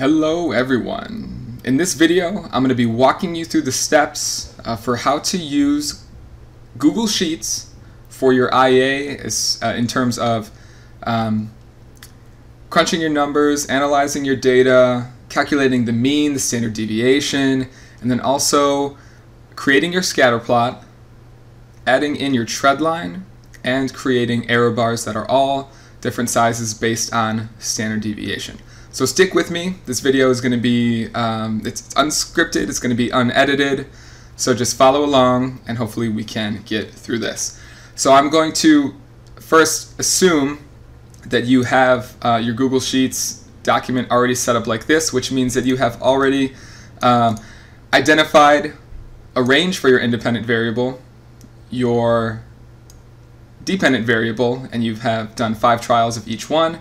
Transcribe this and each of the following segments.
Hello everyone. In this video, I'm going to be walking you through the steps uh, for how to use Google Sheets for your IA uh, in terms of um, crunching your numbers, analyzing your data, calculating the mean, the standard deviation, and then also creating your scatter plot, adding in your trend line, and creating error bars that are all different sizes based on standard deviation. So stick with me. This video is going to be, um, it's unscripted, it's going to be unedited. So just follow along and hopefully we can get through this. So I'm going to first assume that you have uh, your Google Sheets document already set up like this, which means that you have already um, identified a range for your independent variable, your dependent variable, and you have done five trials of each one,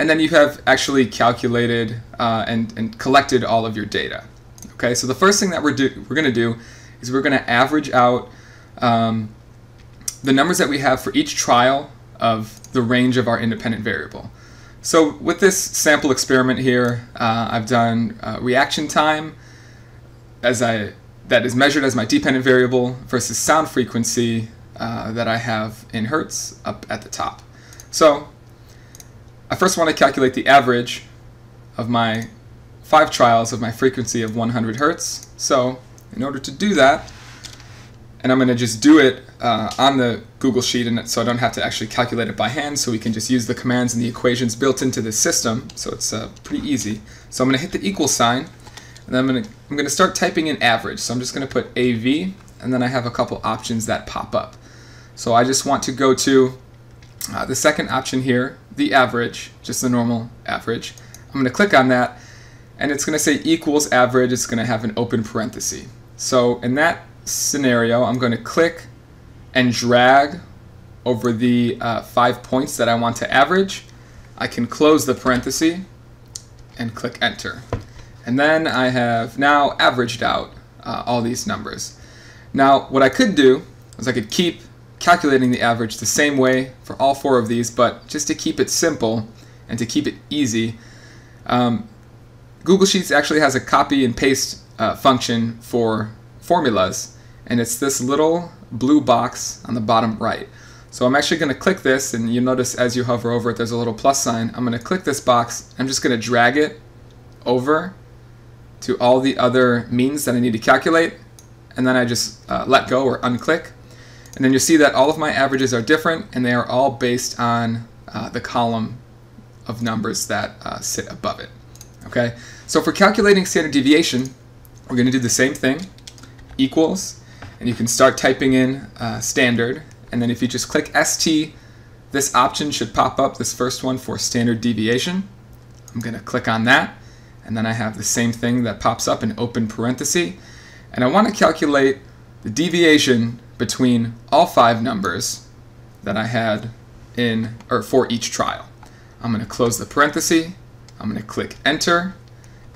and then you have actually calculated uh, and, and collected all of your data. Okay, so the first thing that we're, do, we're going to do is we're going to average out um, the numbers that we have for each trial of the range of our independent variable. So with this sample experiment here, uh, I've done uh, reaction time as I that is measured as my dependent variable versus sound frequency uh, that I have in hertz up at the top. So I first want to calculate the average of my five trials of my frequency of 100 hertz. So in order to do that, and I'm going to just do it uh, on the Google Sheet and so I don't have to actually calculate it by hand so we can just use the commands and the equations built into the system so it's uh, pretty easy. So I'm going to hit the equal sign and I'm going to I'm going to start typing in average so I'm just going to put AV and then I have a couple options that pop up. So I just want to go to uh, the second option here, the average, just the normal average. I'm going to click on that and it's going to say equals average. It's going to have an open parenthesis. So in that scenario, I'm going to click and drag over the uh, five points that I want to average. I can close the parenthesis and click enter. And then I have now averaged out uh, all these numbers. Now what I could do is I could keep calculating the average the same way for all four of these, but just to keep it simple and to keep it easy, um, Google Sheets actually has a copy and paste uh, function for formulas, and it's this little blue box on the bottom right. So I'm actually going to click this, and you notice as you hover over it, there's a little plus sign. I'm going to click this box. I'm just going to drag it over to all the other means that I need to calculate, and then I just uh, let go or unclick. And then you'll see that all of my averages are different, and they are all based on uh, the column of numbers that uh, sit above it. Okay, so for calculating standard deviation, we're going to do the same thing equals, and you can start typing in uh, standard, and then if you just click ST, this option should pop up, this first one for standard deviation. I'm going to click on that, and then I have the same thing that pops up in open parenthesis, and I want to calculate the deviation between all five numbers that I had in or for each trial. I'm going to close the parenthesis, I'm going to click enter,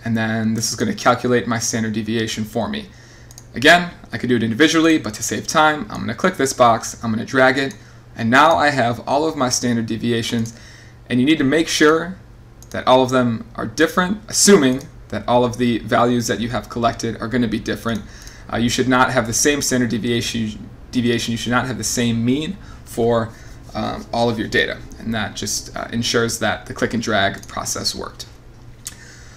and then this is going to calculate my standard deviation for me. Again, I could do it individually, but to save time, I'm going to click this box, I'm going to drag it, and now I have all of my standard deviations, and you need to make sure that all of them are different, assuming that all of the values that you have collected are going to be different. Uh, you should not have the same standard deviation, deviation, you should not have the same mean for um, all of your data, and that just uh, ensures that the click and drag process worked.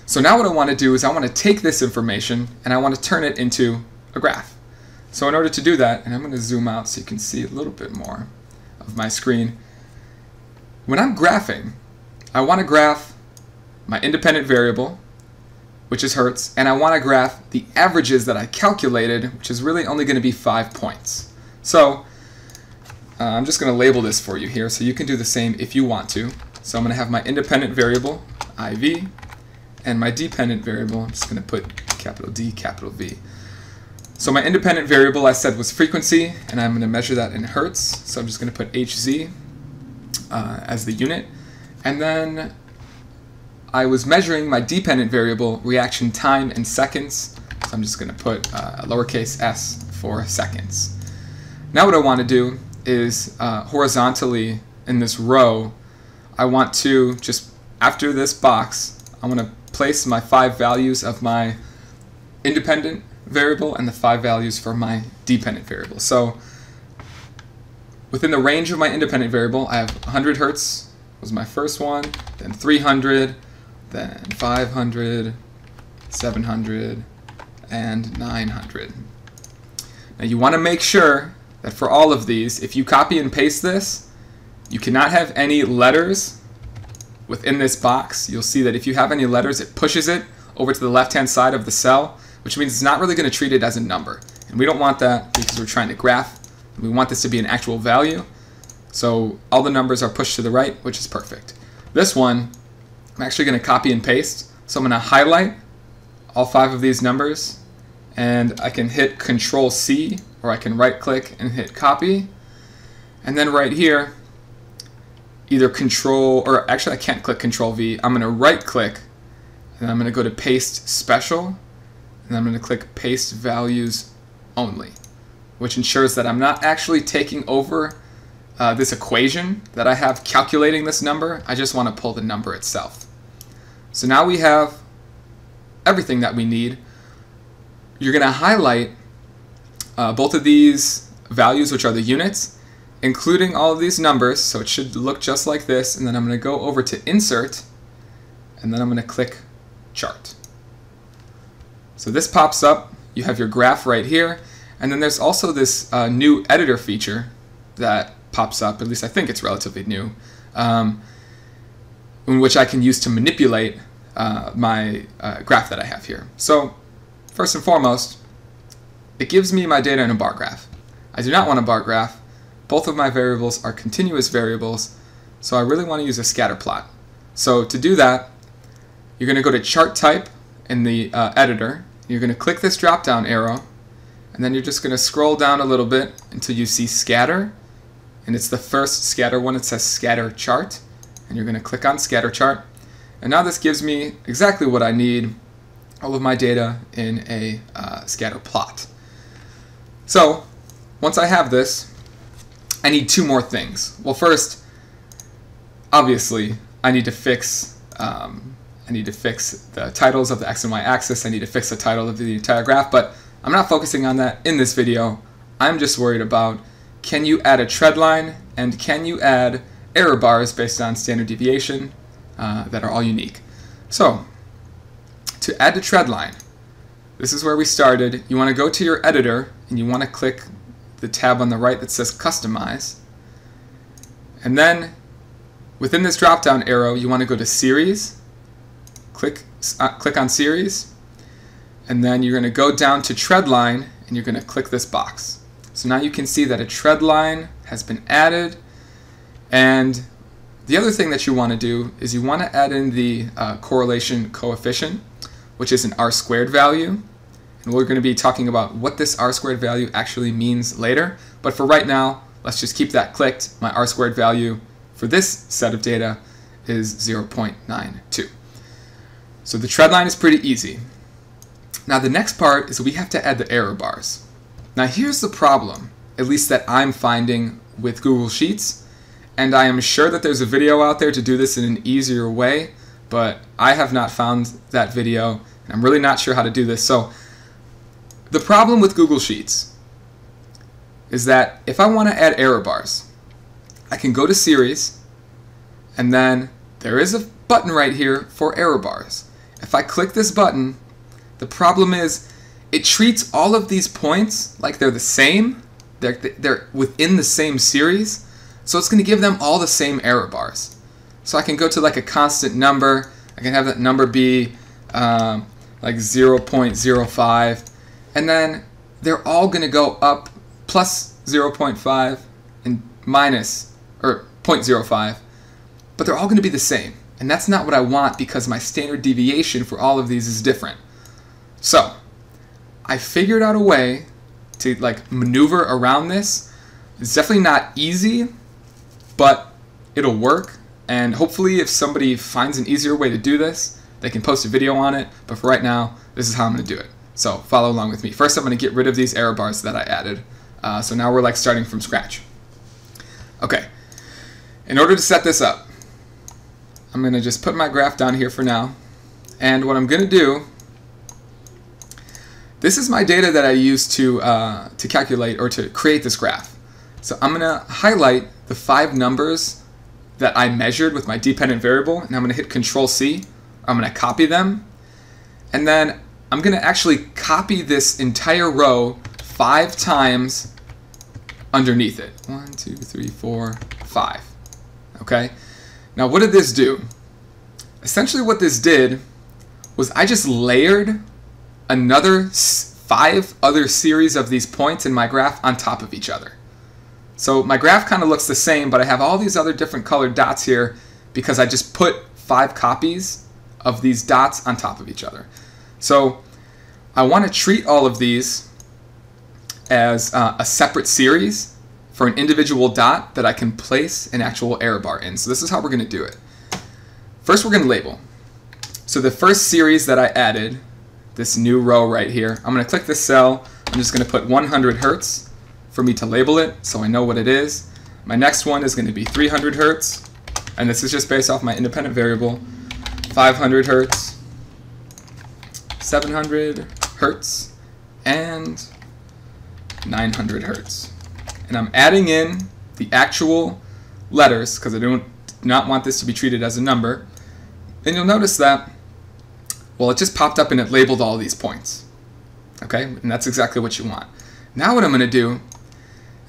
So now what I want to do is I want to take this information and I want to turn it into a graph. So in order to do that, and I'm going to zoom out so you can see a little bit more of my screen, when I'm graphing, I want to graph my independent variable, which is Hertz, and I want to graph the averages that I calculated, which is really only going to be five points. So uh, I'm just going to label this for you here, so you can do the same if you want to. So I'm going to have my independent variable, IV, and my dependent variable, I'm just going to put capital D, capital V. So my independent variable I said was frequency, and I'm going to measure that in hertz. So I'm just going to put Hz uh, as the unit. And then I was measuring my dependent variable reaction time in seconds. So I'm just going to put uh, lowercase s for seconds. Now what I want to do is uh, horizontally in this row, I want to just, after this box, I want to place my five values of my independent variable and the five values for my dependent variable. So within the range of my independent variable, I have 100 hertz was my first one, then 300, then 500, 700, and 900. Now you want to make sure that for all of these, if you copy and paste this, you cannot have any letters within this box. You'll see that if you have any letters, it pushes it over to the left-hand side of the cell, which means it's not really going to treat it as a number. And we don't want that because we're trying to graph. We want this to be an actual value. So all the numbers are pushed to the right, which is perfect. This one, I'm actually going to copy and paste. So I'm going to highlight all five of these numbers and I can hit Control C or I can right click and hit copy. And then right here, either Control, or actually I can't click Control V. I'm going to right click and I'm going to go to Paste Special and I'm to click Paste Values Only, which ensures that I'm not actually taking over uh, this equation that I have calculating this number. I just want to pull the number itself. So now we have everything that we need. You're going to highlight uh, both of these values, which are the units, including all of these numbers. So it should look just like this. And then I'm going to go over to Insert, and then I'm going to click Chart. So this pops up. You have your graph right here. And then there's also this uh, new editor feature that pops up, at least I think it's relatively new, um, in which I can use to manipulate uh, my uh, graph that I have here. So first and foremost, it gives me my data in a bar graph. I do not want a bar graph. Both of my variables are continuous variables, so I really want to use a scatter plot. So to do that, you're going to go to chart type in the uh, editor. You're going to click this drop down arrow, and then you're just going to scroll down a little bit until you see scatter, and it's the first scatter one. It says scatter chart, and you're going to click on scatter chart. And now this gives me exactly what I need, all of my data in a uh, scatter plot. So once I have this, I need two more things. Well, first, obviously, I need to fix um, I need to fix the titles of the x and y axis. I need to fix the title of the entire graph, but I'm not focusing on that in this video. I'm just worried about can you add a trend line and can you add error bars based on standard deviation uh, that are all unique. So to add the trend line, this is where we started. You want to go to your editor and you want to click the tab on the right that says Customize. And then within this drop down arrow, you want to go to Series, click, uh, click on Series, and then you're going to go down to Trend Line and you're going to click this box. So now you can see that a trend line has been added and the other thing that you want to do is you want to add in the uh, correlation coefficient which is an r squared value. And we're going to be talking about what this r squared value actually means later. But for right now let's just keep that clicked. My r squared value for this set of data is 0.92 so the trend line is pretty easy. Now the next part is we have to add the error bars. Now here's the problem, at least that I'm finding with Google Sheets, and I am sure that there's a video out there to do this in an easier way, but I have not found that video, and I'm really not sure how to do this. So the problem with Google Sheets is that if I want to add error bars, I can go to Series, and then there is a button right here for error bars. If I click this button, the problem is it treats all of these points like they're the same. They're, they're within the same series. So it's going to give them all the same error bars. So I can go to like a constant number. I can have that number be um, like 0.05. And then they're all going to go up plus 0.5 and minus, or 0.05. But they're all going to be the same. And that's not what I want because my standard deviation for all of these is different. So, I figured out a way to like maneuver around this. It's definitely not easy, but it'll work. And hopefully if somebody finds an easier way to do this, they can post a video on it. But for right now, this is how I'm going to do it. So follow along with me. First, I'm going to get rid of these error bars that I added. Uh, so now we're like starting from scratch. Okay. In order to set this up, I'm going to just put my graph down here for now. And what I'm going to do, this is my data that I use to, uh, to calculate or to create this graph. So I'm going to highlight the five numbers that I measured with my dependent variable, and I'm going to hit Control C. I'm going to copy them, and then I'm going to actually copy this entire row five times underneath it. One, two, three, four, five. Okay? Now, what did this do? Essentially, what this did was I just layered another five other series of these points in my graph on top of each other. So my graph kind of looks the same, but I have all these other different colored dots here because I just put five copies of these dots on top of each other. So I want to treat all of these as uh, a separate series for an individual dot that I can place an actual error bar in. So this is how we're going to do it. First, we're going to label. So the first series that I added, this new row right here, I'm going to click this cell. I'm just going to put 100 hertz for me to label it so I know what it is. My next one is going to be 300 hertz, and this is just based off my independent variable. 500 hertz, 700 hertz, and 900 hertz. And I'm adding in the actual letters because I don't not want this to be treated as a number. And you'll notice that, well, it just popped up and it labeled all these points. Okay, and that's exactly what you want. Now what I'm going to do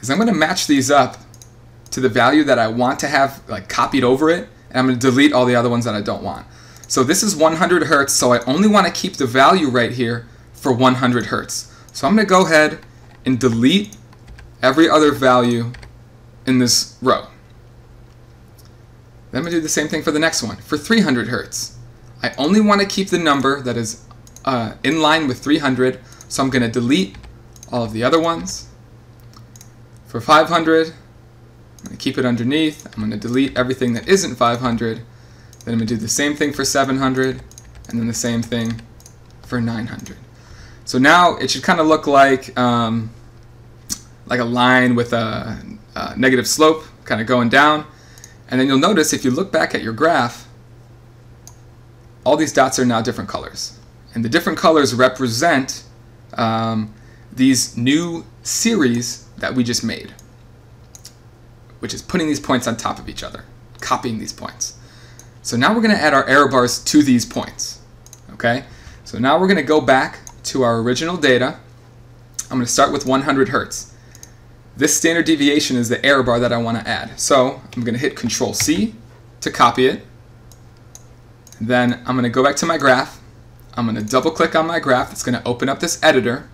is I'm going to match these up to the value that I want to have like copied over it, and I'm going to delete all the other ones that I don't want. So this is 100 hertz, so I only want to keep the value right here for 100 hertz. So I'm going to go ahead and delete every other value in this row. Then I'm going to do the same thing for the next one, for 300 hertz. I only want to keep the number that is uh, in line with 300, so I'm going to delete all of the other ones. For 500, I'm going to keep it underneath. I'm going to delete everything that isn't 500. Then I'm going to do the same thing for 700, and then the same thing for 900. So now it should kind of look like um, like a line with a, a negative slope kind of going down. And then you'll notice if you look back at your graph, all these dots are now different colors. And the different colors represent um, these new series that we just made, which is putting these points on top of each other, copying these points. So now we're going to add our error bars to these points. Okay, so now we're going to go back to our original data. I'm going to start with 100 hertz. This standard deviation is the error bar that I want to add. So I'm going to hit Control C to copy it. Then I'm going to go back to my graph. I'm going to double click on my graph. It's going to open up this editor.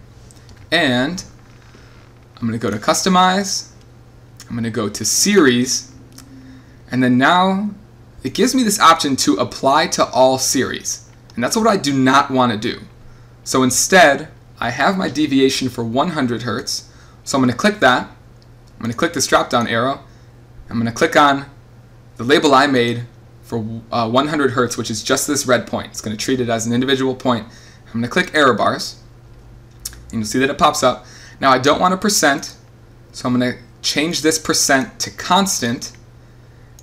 And I'm going to go to Customize. I'm going to go to Series. And then now it gives me this option to apply to all series. And that's what I do not want to do. So instead, I have my deviation for 100 hertz. So I'm going to click that. I'm going to click this drop down arrow. I'm going to click on the label I made for uh, 100 hertz, which is just this red point. It's going to treat it as an individual point. I'm going to click error bars. And you'll see that it pops up. Now I don't want a percent, so I'm going to change this percent to constant,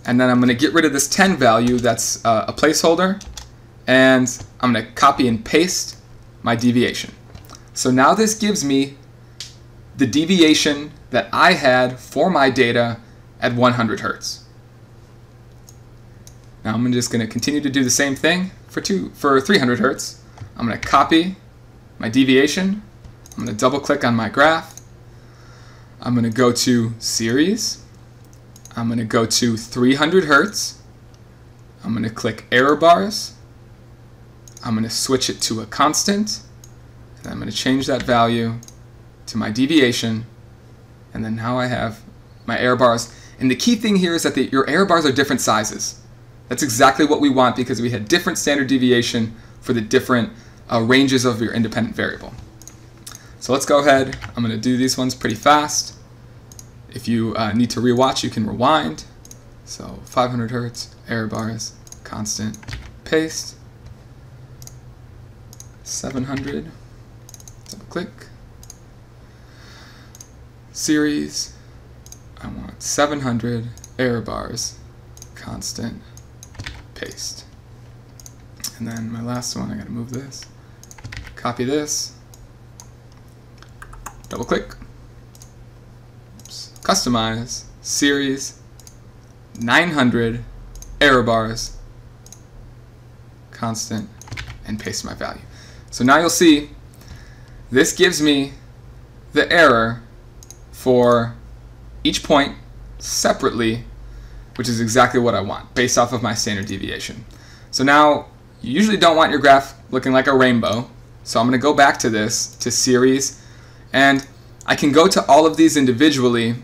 and then I'm going to get rid of this 10 value that's uh, a placeholder, and I'm going to copy and paste my deviation. So now this gives me the deviation that I had for my data at 100 hertz. Now I'm just going to continue to do the same thing for two for 300 hertz. I'm going to copy my deviation I'm going to double click on my graph. I'm going to go to series. I'm going to go to 300 hertz. I'm going to click error bars. I'm going to switch it to a constant. And I'm going to change that value to my deviation. And then now I have my error bars. And the key thing here is that the, your error bars are different sizes. That's exactly what we want because we had different standard deviation for the different uh, ranges of your independent variable. So let's go ahead. I'm going to do these ones pretty fast. If you uh, need to rewatch, you can rewind. So 500 hertz, error bars, constant, paste. 700, double click. Series, I want 700 error bars, constant, paste. And then my last one, I gotta move this. Copy this. Double click. Oops. Customize. Series. 900 error bars. Constant. And paste my value. So now you'll see this gives me the error for each point separately, which is exactly what I want based off of my standard deviation. So now you usually don't want your graph looking like a rainbow. So I'm going to go back to this, to series, and I can go to all of these individually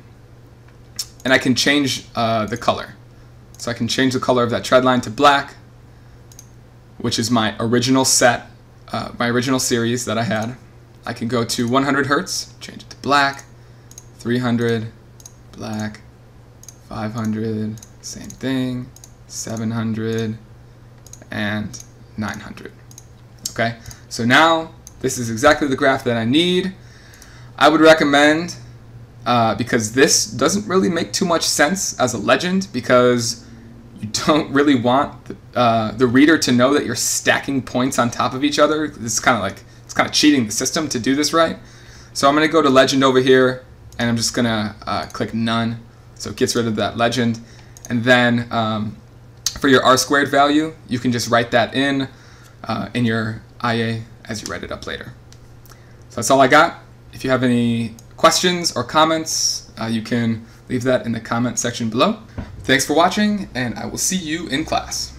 and I can change uh, the color. So I can change the color of that trend line to black, which is my original set, uh, my original series that I had. I can go to 100 hertz, change it to black, 300, black, 500, same thing, 700, and 900. Okay, so now this is exactly the graph that I need. I would recommend, uh, because this doesn't really make too much sense as a legend, because you don't really want the, uh, the reader to know that you're stacking points on top of each other. It's kind of like, it's kind of cheating the system to do this right. So I'm going to go to legend over here, and I'm just going to uh, click none. So it gets rid of that legend. And then um, for your r squared value, you can just write that in uh, in your IA as you write it up later. So that's all I got. If you have any questions or comments, uh, you can leave that in the comment section below. Thanks for watching, and I will see you in class.